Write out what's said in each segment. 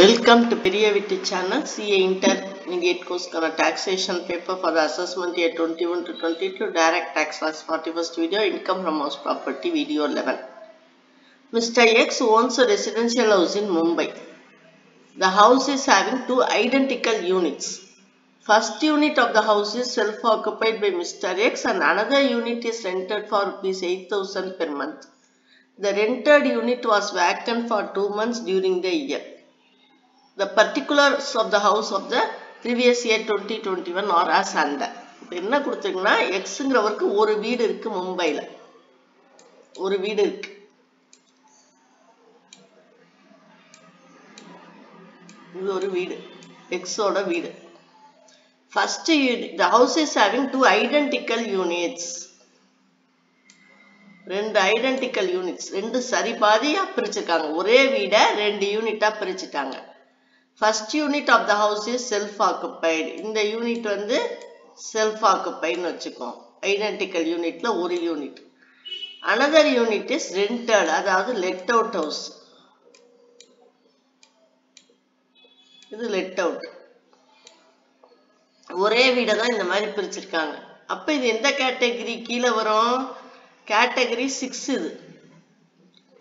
Welcome to ಪಿರಿಯಾವಿಟಿ channel C A inter ನಿಗೇಟ್ಗೋಸ್ಕರ taxation paper for assessment year twenty Assessment Year 2021-22 Direct Tax loss forty Video Income from House Property Video 11. Mr. X owns a residential house in Mumbai. The house is having two identical units. First unit of the house is self-occupied by Mr. X and another unit is rented for rupees 8000 per month. The rented unit was vacant for 2 months during the year. The particulars of the house of the previous year 2021 are as under. இப்போ என்ன கொடுத்துருக்குன்னா எக்ஸுங்கிறவருக்கு ஒரு வீடு இருக்கு மும்பையில் ஒரு வீடு இருக்கு. இது ஒரு வீடு. எக்ஸோட வீடு. First the house is having two identical units ரெண்டு ஐடென்டிக்கல் யூனிட்ஸ் ரெண்டு சரி பாதியாக பிரிச்சிருக்காங்க. ஒரே வீடை ரெண்டு யூனிட்டாக பிரிச்சுட்டாங்க. First unit of the house is self occupied இந்த யூனிட் வந்து செல்ஃப் ஆக்குப்பைடுன்னு வச்சுக்கோம் ஐடென்டிக்கல் யூனிட்ல ஒரு unit another unit is rented அதாவது லெட் அவுட் ஹவுஸ் இது லெட் அவுட் ஒரே வீடை தான் இந்த மாதிரி பிரிச்சிருக்காங்க. அப்ப இது எந்த கேட்டகரி கீழே வரும். கேட்டகரி சிக்ஸ் இது.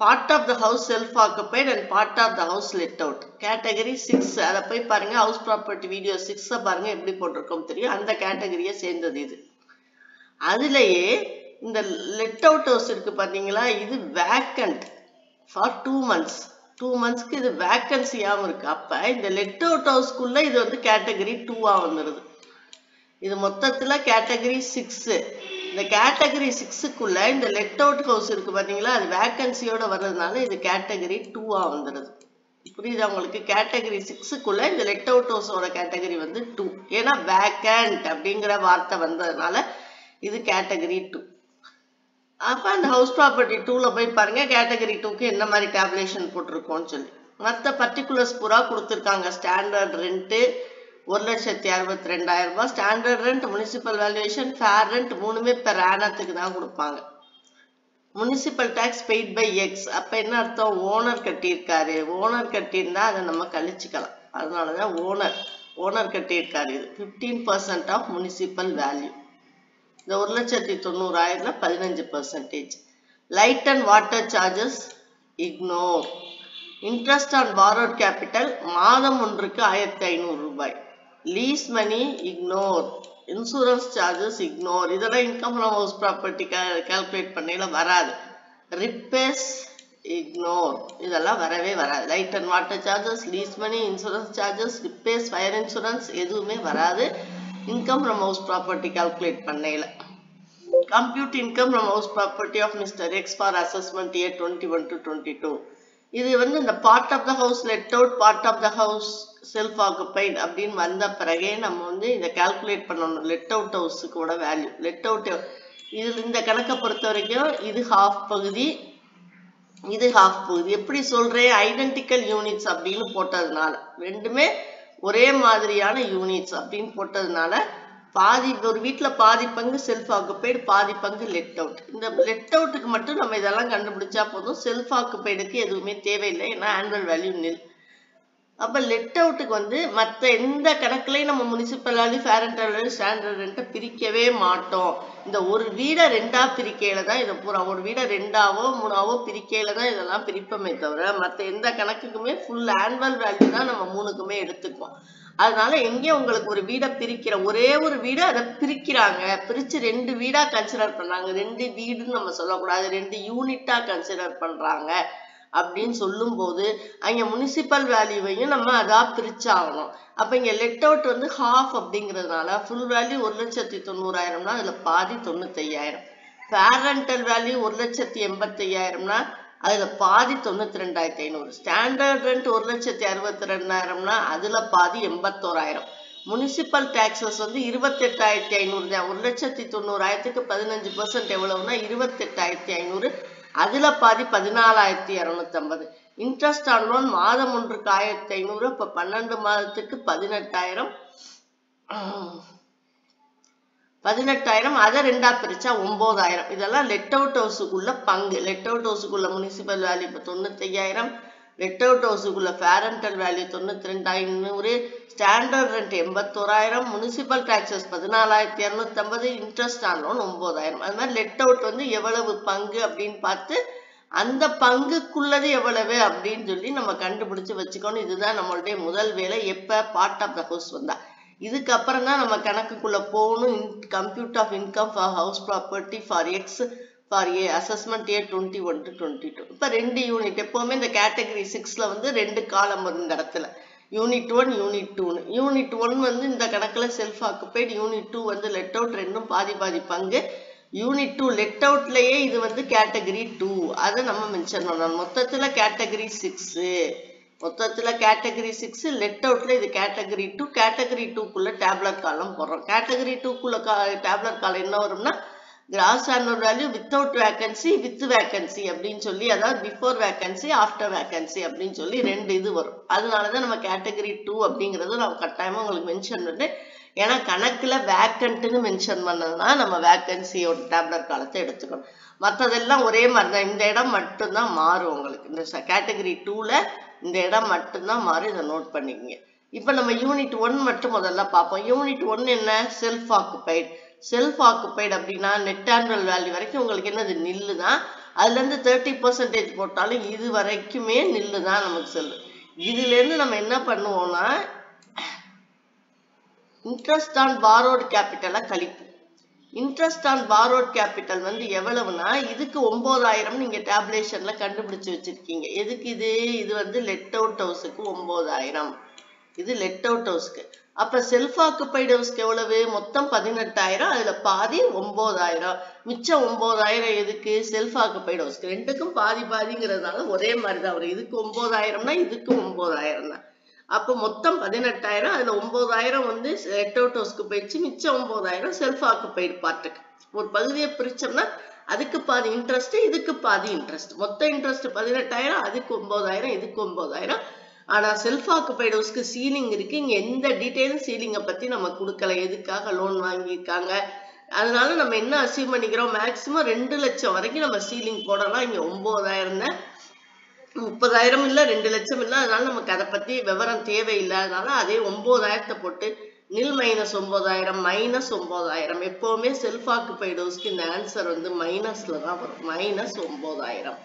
Part of the house self occupied and part of the house let out category six அதை போய் பாருங்க. ஹவுஸ் ப்ராப்பர்ட்டி வீடியோ சிக்ஸை பாருங்க எப்படி போட்டிருக்கோம் தெரியும்? அந்த கேட்டகரியை சேர்ந்தது இது. அதுலயே இந்த லெட் அவுட் ஹவுஸ் இருக்கு பாத்தீங்களா? இது vacant for two months two மந்த்ஸ்க்கு இது வேக்கன்சியாகவும் இருக்கு. அப்ப இந்த லெட் அவுட் ஹவுஸ்க்குள்ள இது வந்து கேட்டகரி டூவா வந்துடுது இது மொத்தத்துல கேட்டகரி சிக்ஸ் இந்த கேட்டகரி சிக்ஸுக்குள்ள இந்த லெட் அவுட் ஹவுஸ் இருக்கு பாத்தீங்களா? அது வேக்கன்சியோட வர்றதுனால இது கேட்டகரி டூவா வந்துடுது புரியுதா உங்களுக்கு? கேட்டகரி சிக்ஸுக்குள்ள இந்த லெட் அவுட் ஹவுஸோட கேட்டகரி வந்து டூ ஏன்னா வேக்கண்ட் அப்படிங்கிற வார்த்தை வந்ததுனால இது கேட்டகரி டூ அப்ப அந்த ஹவுஸ் ப்ராப்பர்ட்டி டூல போய் பாருங்க கேட்டகரி டூக்கு என்ன மாதிரி டேப்லேஷன் போட்டிருக்கோம்னு சொல்லி. மற்ற பர்டிகுலர்ஸ் பூரா கொடுத்துருக்காங்க. ஸ்டாண்டர்ட் ரெண்ட்டு ஒரு லட்சத்தி அறுபத்தி ரெண்டாயிரம் ரூபாய். Standard rent municipal valuation fair rent மூணுமே பெர் ஆனத்துக்கு தான் கொடுப்பாங்க. Municipal tax paid by X அப்போ என்ன அர்த்தம்? ஓனர் கட்டியிருக்காரு. ஓனர் கட்டியிருந்தா அதை நம்ம கழிச்சுக்கலாம். அதனாலதான் ஓனர் ஓனர் கட்டியிருக்காரு இது. Fifteen percent of municipal value இந்த ஒரு லட்சத்தி தொண்ணூறாயிரம்ல பதினஞ்சு percentage light and water charges ignore interest on borrowed capital மாதம் ஒன்றுக்கு ஆயிரத்தி ஐநூறு ரூபாய். Lease money ignore insurance charges ignore இதெல்லாம் income from house property calculate பண்ணையில் வராது. ரிப்பேர்ஸ் இக்னோர் இதெல்லாம் வரவே வராது. Light and water charges lease money insurance charges repairs fire insurance எதுவுமே வராது. Income from house property calculate பண்ணையில. Compute income from house property of mister X for assessment year twenty one to twenty two இது வந்து இந்த part of the house let out part of the house self occupied அப்படின்னு வந்த பிறகே நம்ம வந்து இதை கால்குலேட் பண்ணணும். லெட் அவுட் ஹவுஸுக்கோட வேல்யூ லெட் அவுட் இதில் இந்த கணக்கை பொறுத்த வரைக்கும் இது ஹாஃப் பகுதி இது ஹாஃப் பகுதி. எப்படி சொல்கிறேன் ஐடென்டிக்கல் யூனிட்ஸ் அப்படின்னு போட்டதுனால. ரெண்டுமே ஒரே மாதிரியான யூனிட்ஸ் அப்படின்னு போட்டதுனால பாதி ஒரு வீட்டுல பாதி பங்கு செல்ஃப் ஆக்குப்பைடு பாதி பங்கு லெட் அவுட் இந்த லெட் அவுட்டுக்கு மட்டும் நம்ம இதெல்லாம் கண்டுபிடிச்சா போதும். செல்ஃப் ஆக்குப்பைடுக்கு எதுவுமே தேவையில்லை. ஏன்னா ஆனுவல் வேல்யூ நில் அப்ப லெட் அவுட்டுக்கு வந்து மற்ற எந்த கணக்குலையும் நம்ம municipal value fair rental value standard ரெண்ட்டை பிரிக்கவே மாட்டோம். இந்த ஒரு வீடை ரெண்டா பிரிக்கையில் தான் இதை பூரா. ஒரு வீடை ரெண்டாவோ மூணாவோ பிரிக்கையில் தான் இதெல்லாம் பிரிப்போமே தவிர மற்ற எந்த கணக்குக்குமே ஃபுல் ஆனுவல் வேல்யூ தான் நம்ம மூணுக்குமே எடுத்துக்குவோம். அதனால எங்கேயும் உங்களுக்கு ஒரு வீடை பிரிக்கிற ஒரே ஒரு வீடு அதை பிரிக்கிறாங்க. பிரிச்சு ரெண்டு வீடா கன்சிடர் பண்ணாங்க. ரெண்டு வீடுன்னு நம்ம சொல்லக்கூடாது. ரெண்டு யூனிட்டா கன்சிடர் பண்றாங்க அப்படின்னு சொல்லும் போது அங்க முனிசிபல் வேல்யூவையும் நம்ம அதா பிரிச்சாகணும். அப்ப இங்க லெட் அவுட் வந்து ஹாஃப் அப்படிங்கிறதுனால ஃபுல் வேல்யூ ஒரு லட்சத்தி தொண்ணூறாயிரம்னா அதுல பாதி தொண்ணூத்தையாயிரம். பேரண்டல் வேல்யூ ஒரு லட்சத்தி எண்பத்தி ஐயாயிரம்னா அதுல பாதி தொண்ணூத்தி ரெண்டாயிரத்தி ஐநூறு. ஸ்டாண்டர்ட் ரெண்ட் ஒரு லட்சத்தி அறுபத்தி ரெண்டாயிரம்னா அதுல பாதி எண்பத்தோராயிரம். முனிசிபல் டாக்ஸஸ் வந்து இருபத்தெட்டாயிரத்தி ஐநூறு தான். ஒரு லட்சத்தி தொண்ணூறாயிரத்துக்கு பதினஞ்சு பர்சன்ட் எவ்வளவுனா இருபத்தெட்டாயிரத்தி ஐநூறு. அதுல பாதி பதினாலாயிரத்தி இரநூத்தம்பது இன்ட்ரெஸ்ட் ஆன் லோன் மாதம் ஒன்றுக்கு ஆயிரத்தி ஐநூறு இப்ப பன்னெண்டு மாதத்துக்கு பதினெட்டாயிரம். பதினெட்டாயிரம் அதை ரெண்டா பிரிச்சா ஒன்பதாயிரம் இதெல்லாம் லெட் அவுட் ஹவுஸுக்குள்ள பங்கு. லெட் அவுட் ஹவுஸுக்குள்ள முனிசிபல் வேல்யூ இப்போ தொண்ணூத்தையாயிரம் லெட் அவுட் ஹவுஸுக்குள்ள ஃபேரண்டல் வேல்யூ தொண்ணூற்றி ரெண்டாயிரம் ஸ்டாண்டர்ட் ரெண்ட் எண்பத்தோராயிரம் முனிசிபல் டாக்ஸஸ் பதினாலாயிரத்தி இரநூத்தம்பது இன்ட்ரெஸ்ட் ஆன் லோன் ஒன்பதாயிரம் அது மாதிரி லெட் அவுட் வந்து எவ்வளவு பங்கு அப்படின்னு பார்த்து அந்த பங்குக்குள்ளது எவ்வளவு அப்படின்னு சொல்லி நம்ம கண்டுபிடிச்சு வச்சுக்கணும். இதுதான் நம்மளுடைய முதல் வேலை. எப்போ பார்ட் ஆஃப் த ஹவுஸ் வந்தால் இதுக்கப்புறம் தான் நம்ம கணக்குக்குள்ள போகணும். In compute of income for house property for X for A assessment A twenty one to twenty two இப்போ ரெண்டு யூனிட் எப்போவுமே இந்த கேட்டகரி சிக்ஸில் வந்து ரெண்டு காலம் வரும் இந்த இடத்துல. யூனிட் ஒன் யூனிட் டூன்னு யூனிட் ஒன் வந்து இந்த கணக்கில் செல்ஃப் ஆக்குபைடு யூனிட் டூ வந்து லெட் அவுட் ரெண்டும் பாதி பாதி பங்கு. யூனிட் டூ லெட் அவுட்லேயே இது வந்து கேட்டகரி டூ அதை நம்ம மென்ஷன் பண்ணணும். மொத்தத்தில் கேட்டகரி சிக்ஸு மொத்தத்தில் கேட்டகரி சிக்ஸு லெட் அவுட்ல இது கேட்டகரி டூ கேட்டகரி டூக்குள்ளே டேப்லெட் காலம் போடுறோம். கேட்டகரி கா டேப்லெட் காலம் என்ன வரும்னா gross annual value without vacancy with vacancy அப்படின்னு சொல்லி அதாவது பிஃபோர் வேக்கன்சி ஆஃப்டர் வேக்கன்சி அப்படின்னு சொல்லி ரெண்டு இது வரும். அதனால தான் நம்ம கேட்டகரி டூ அப்படிங்கிறது நம்ம கட்டாயமாக உங்களுக்கு மென்ஷன் பண்ணு ஏன்னா கணக்கில் வேக்கன்ட்டுன்னு மென்ஷன் பண்ணதுன்னா நம்ம வேக்கன்சியோட டேப்லெட் காலத்தை எடுத்துக்கணும். மற்றதெல்லாம் ஒரே மாதிரி தான் இந்த இடம் மட்டும்தான் மாறும் உங்களுக்கு. இந்த கேட்டகரி டூவில் இந்த இடம் மட்டும்தான் மாறி இதை நோட் பண்ணிக்கங்க. இப்போ நம்ம யூனிட் ஒன் மட்டும் முதல்ல பார்ப்போம். யூனிட் ஒன் என்ன? செல்ஃப் ஆக்குபைட் செல்ஃப் ஆக்குபைடு அப்படின்னா நெட் ஆனுவல் வேல்யூ வரைக்கும் உங்களுக்கு என்னது? நில்லு தான். அதுல இருந்து தேர்ட்டி பர்சன்டேஜ் போட்டாலும் இது வரைக்குமே நில்லு தான் நமக்கு செல்லு. இதுல இருந்து நம்ம என்ன பண்ணுவோம்னா இன்ட்ரெஸ்ட் ஆன் பாரோடு கேபிட்டலை கழிப்போம். இன்ட்ரெஸ்ட் ஆன் பாரோட் கேபிட்டல் வந்து எவ்வளவுனா இதுக்கு ஒன்பதாயிரம் நீங்க டேப்லேஷன்ல கண்டுபிடிச்சு வச்சிருக்கீங்க. எதுக்கு இது? இது வந்து லெட் அவுட் ஹவுஸுக்கு ஒன்பதாயிரம் இது லெட் அவுட் ஹவுஸ்க்கு அப்ப செல்ஃப் ஆக்குபைடு ஹவுஸ்க்கு எவ்வளவு? மொத்தம் பதினெட்டாயிரம். அதுல பாதி ஒன்பதாயிரம் மிச்சம் ஒன்பதாயிரம் எதுக்கு? செல்ஃப் ஆக்குபைடு ஹவுஸ்க்கு ரெண்டுக்கும் பாதி பாதிங்கிறதுனால ஒரே மாதிரி தான் வரும் இதுக்கு ஒன்பதாயிரம்னா இதுக்கு ஒன்பதாயிரம் தான் அப்போ மொத்தம் பதினெட்டாயிரம் அதுல ஒன்பதாயிரம் வந்து லெட் அவுட் ஹவுஸ்க்கு போயிடுச்சு மிச்சம் ஒன்பதாயிரம் செல்ஃப் ஆக்குபைடு பார்ட்டுக்கு ஒரு பகுதியை பிரிச்சோம்னா அதுக்கு பாதி இன்ட்ரெஸ்ட் இதுக்கு பாதி இன்ட்ரெஸ்ட் மொத்த இன்ட்ரெஸ்ட் பதினெட்டாயிரம் அதுக்கு ஒன்பதாயிரம் இதுக்கு ஒன்பதாயிரம். ஆனா செல்ஃப் ஆக்குப்பைடு ஹவுஸ்க்கு சீலிங் இருக்கு. இங்க எந்த டீட்டெயிலும் சீலிங்கை பத்தி நம்ம கொடுக்கல. எதுக்காக லோன் வாங்கியிருக்காங்க? அதனால நம்ம என்ன அசீவ் பண்ணிக்கிறோம்? மேக்சிமம் ரெண்டு லட்சம் வரைக்கும் நம்ம சீலிங் போடலாம். இங்க ஒன்பதாயிரம் தான் முப்பதாயிரம் இல்ல ரெண்டு லட்சம் இல்ல அதனால நமக்கு அதை பத்தி விவரம் தேவையில்லை அதனால அதே ஒன்பதாயிரத்தை போட்டு நில் மைனஸ் ஒன்பதாயிரம் மைனஸ் ஒன்பதாயிரம் எப்பவுமே செல்ஃப் ஆக்குபைடோஸ்க்கு இந்த ஆன்சர் வந்து மைனஸில் தான் வரும். மைனஸ் ஒம்பதாயிரம்.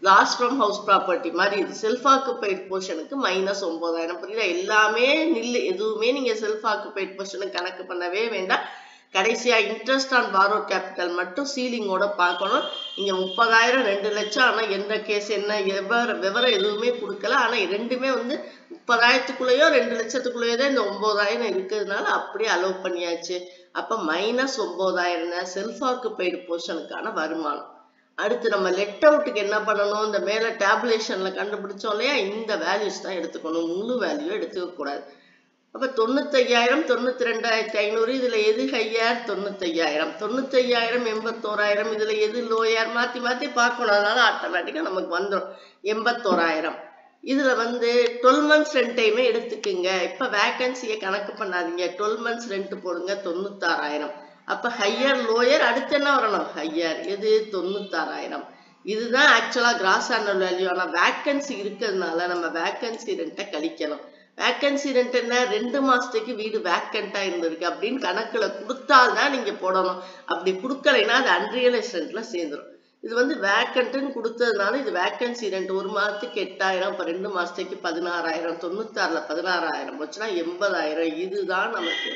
லாஸ்ட் ஃப்ரம் ஹவுஸ் ப்ராப்பர்ட்டி மாதிரி இது. செல்ஃப் ஆக்குபைட் போர்ஷனுக்கு மைனஸ் ஒம்பதாயிரம். புரியுதா? எல்லாமே நில் எதுவுமே நீங்க செல்ஃப் ஆக்குபைட் போர்ஷனுக்கு கணக்கு பண்ணவே வேண்டாம். கடைசியா இன்ட்ரெஸ்ட் ஆன் பாரோட் கேபிட்டல் மட்டும் சீலிங்கோட பார்க்கணும். இங்க முப்பதாயிரம் ரெண்டு லட்சம் ஆனா எந்த கேஸ் என்ன விவரம் விவரம் எதுவுமே கொடுக்கல. ஆனா ரெண்டுமே வந்து முப்பதாயிரத்துக்குள்ளேயோ ரெண்டு லட்சத்துக்குள்ளேயோ தான் இந்த ஒன்பதாயிரம் இருக்கிறதுனால அப்படியே அலோவ் பண்ணியாச்சு. அப்ப மைனஸ் ஒன்பதாயிரம் செல்ஃப் ஆக்குபைடு போர்ஷனுக்கான வருமானம். அடுத்து நம்ம லெட் அவுட்டுக்கு என்ன பண்ணணும்? இந்த மேல டேபுலேஷன்ல கண்டுபிடிச்சோம் இல்லையா? இந்த வேல்யூஸ் தான் எடுத்துக்கணும். முழு வேல்யூ எடுத்துக்க கூடாது அப்போ தொண்ணூத்தையாயிரம் தொண்ணூத்தி ரெண்டாயிரத்தி ஐநூறு இதுல எது ஹையர் தொண்ணூத்தையாயிரம். தொண்ணூத்தையாயிரம் எண்பத்தோராயிரம் இதில் எது லோயர்? மாற்றி மாற்றி பார்க்கணும். அதனால ஆட்டோமேட்டிக்காக நமக்கு வந்துடும் எண்பத்தோராயிரம். இதில் வந்து டுவெல் மந்த்ஸ் ரெண்டையுமே எடுத்துக்குங்க. இப்போ வேக்கன்சியை கணக்கு பண்ணாதீங்க. டுவெல் மந்த்ஸ் ரெண்ட் போடுங்க தொண்ணூத்தாறாயிரம். அப்போ ஹையர் லோயர் அடுத்து என்ன வரணும்? ஹையர் எது? தொண்ணூத்தாறாயிரம். இதுதான் ஆக்சுவலா கிராஸ் ஆனுவல் வேல்யூ ஆனால் வேக்கன்சி இருக்கிறதுனால நம்ம வேக்கன்சி ரெண்ட்டை கழிக்கணும். வேக்கன்சி ரெண்ட் என்ன? ரெண்டு மாசத்துக்கு வீடு வேக்கண்டா இருந்திருக்கு. அப்படின்னு கணக்குல கொடுத்தால்தான் நீங்க போடணும். அப்படி கொடுக்கலைன்னா அது அன்ரியலைஸ் ரெண்ட்ல சேர்ந்துரும். இது வந்து வேக்கண்ட்டுன்னு கொடுத்ததுனால இது வேக்கன்சி ரெண்ட் ஒரு மாதத்துக்கு எட்டாயிரம் இப்போ ரெண்டு மாசத்துக்கு பதினாறாயிரம் தொண்ணூத்தாறுல பதினாறாயிரம் போச்சுன்னா எண்பதாயிரம். இதுதான் நமக்கு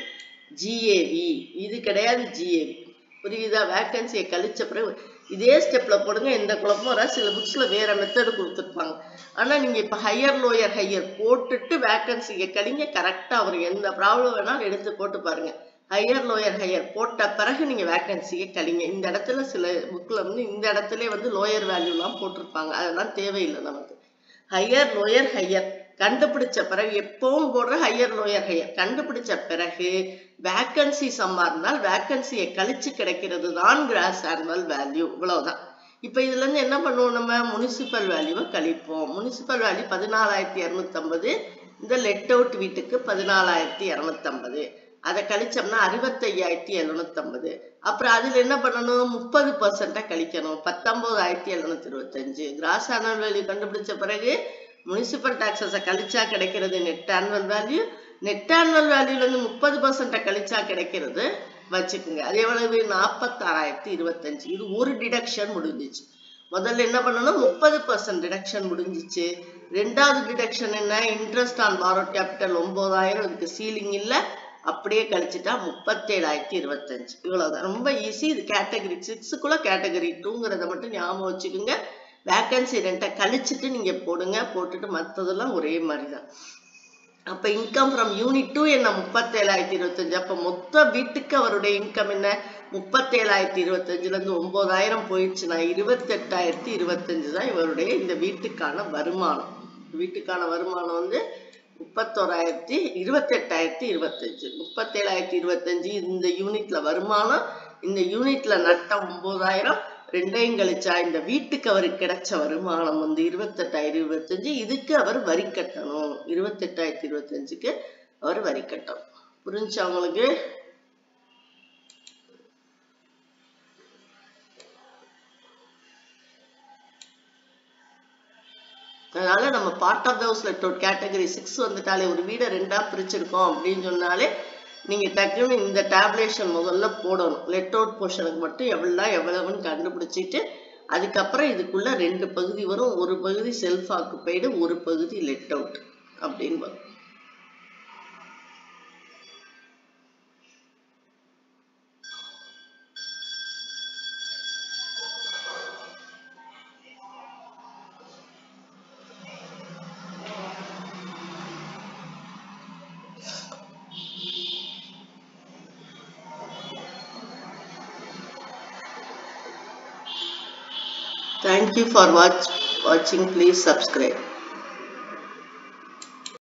ஜிஏவி இது கிடையாது ஜிஏவி புரியுதா? வேக்கன்சியை கழிச்ச பிறகு இதே ஸ்டெப்ல போடுங்க. எந்த குழப்பமும் வராது. சில புக்ஸ்ல வேற மெத்தடு கொடுத்துருப்பாங்க. ஆனா நீங்க இப்போ ஹையர் லோயர் ஹையர் போட்டுட்டு வேக்கன்சியை கழிங்க கரெக்டாக அவர் எந்த ப்ராப்ளம் வேணாலும் எடுத்து போட்டு பாருங்க. ஹையர் லோயர் ஹையர் போட்ட பிறகு நீங்க வேக்கன்சியை கழிங்க இந்த இடத்துல சில புக்ல வந்து இந்த இடத்துல வந்து லோயர் வேல்யூலாம் போட்டிருப்பாங்க. அதெல்லாம் தேவையில்லை நமக்கு. ஹையர் லோயர் ஹையர் கண்டுபிடிச்ச பிறகு எப்பவும் போடுற ஹையர் லோயர் ஹையர் கண்டுபிடிச்ச பிறகு வேக்கன்சி சம்மா இருந்தால் வேக்கன்சியை கழிச்சு கிடைக்கிறது தான் கிராஸ் ஆனுவல் வேல்யூ இவ்வளவுதான். இப்ப இதுல இருந்து என்ன பண்ணுவோம் நம்ம? முனிசிபல் வேல்யூவை கழிப்போம். முனிசிபல் வேல்யூ பதினாலாயிரத்தி இருநூத்தி ஐம்பது இந்த லெட் அவுட் வீட்டுக்கு பதினாலாயிரத்தி இரநூத்தம்பது. அதை கழிச்சோம்னா அறுபத்தையாயிரத்தி எழுநூத்தம்பது. அப்புறம் அதுல என்ன பண்ணணும்? முப்பது பர்சன்டா கழிக்கணும். பத்தொன்பதாயிரத்தி எழுநூத்தி இருபத்தஞ்சு. கிராஸ் ஆனுவல் வேல்யூ கண்டுபிடிச்ச பிறகு முனிசிபல் டாக்ஸஸை கழிச்சா கிடைக்கிறது net annual value net annual வேல்யூல இருந்து முப்பது பர்சன்ட கழிச்சா கிடைக்கிறது வச்சுக்கோங்க. அது எவ்வளவு நாற்பத்தாறாயிரத்தி இருபத்தஞ்சு. இது ஒரு டிடக்ஷன் முடிஞ்சிச்சு. முதல்ல என்ன பண்ணணும் முப்பது பர்சன்ட் டிடக்ஷன் முடிஞ்சிச்சு. ரெண்டாவது டிடக்ஷன் என்ன? இன்ட்ரெஸ்ட் ஆன் பாரோ கேபிட்டல் ஒன்பதாயிரம். இதுக்கு சீலிங் இல்லை. அப்படியே கழிச்சுட்டா முப்பத்தேழாயிரத்தி இருபத்தஞ்சு. இவ்வளவுதான். ரொம்ப ஈஸி இது கேட்டகரி சிக்ஸுக்குள்ள கேட்டகரி டூங்கிறத மட்டும் ஞாபகம் வச்சுக்கோங்க. வேக்கன்சி ரெண்டை கழிச்சிட்டு நீங்க போடுங்க. போட்டுட்டு மற்றதெல்லாம் ஒரே மாதிரி தான் அப்ப இன்கம் ஃப்ரம் யூனிட் டூ என்ன முப்பத்தேழாயிரத்தி இருபத்தஞ்சு. அப்ப மொத்த வீட்டுக்கு அவருடைய இன்கம் என்ன? முப்பத்தேழாயிரத்தி இருபத்தஞ்சுல இருந்து ஒன்பதாயிரம் போயிடுச்சுன்னா இருபத்தெட்டாயிரத்தி இருபத்தஞ்சு தான் இவருடைய இந்த வீட்டுக்கான வருமானம். வீட்டுக்கான வருமானம் வந்து முப்பத்தோராயிரத்தி இருபத்தெட்டாயிரத்தி இருபத்தஞ்சு. முப்பத்தேழாயிரத்தி இருபத்தஞ்சு இந்த யூனிட்ல வருமானம் இந்த யூனிட்ல நட்டம் ஒன்பதாயிரம் ரெண்டையும் கழிச்சா இந்த வீட்டுக்கு அவருக்கு கிடைச்ச வருமானம் வந்து இருபத்தெட்டாயிரம் இருபத்தஞ்சு இதுக்கு அவர் வரி கட்டணும். இருபத்தெட்டாயிரத்தி இருபத்தஞ்சுக்கு அவர் வரி கட்டணும். புரிஞ்சு அவங்களுக்கு அதனால நம்ம பார்ட் ஆஃப் த ஹவுஸ்ல கேட்டகரி சிக்ஸ் வந்துட்டாலே ஒரு வீடை ரெண்டா பிரிச்சிருக்கோம் அப்படின்னு சொன்னாலே நீங்க டக்குன்னு இந்த டேப்லேஷன் முதல்ல போடணும். லெட் அவுட் போர்ஷனுக்கு மட்டும் எவ்வளோ எவ்வளவுன்னு கண்டுபிடிச்சிட்டு அதுக்கப்புறம் இதுக்குள்ள ரெண்டு பகுதி வரும். ஒரு பகுதி செல்ஃப் ஆக்குப்பைடு ஒரு பகுதி லெட் அவுட் அப்படின்னு வரும். Thank you for watch, watching. Please subscribe.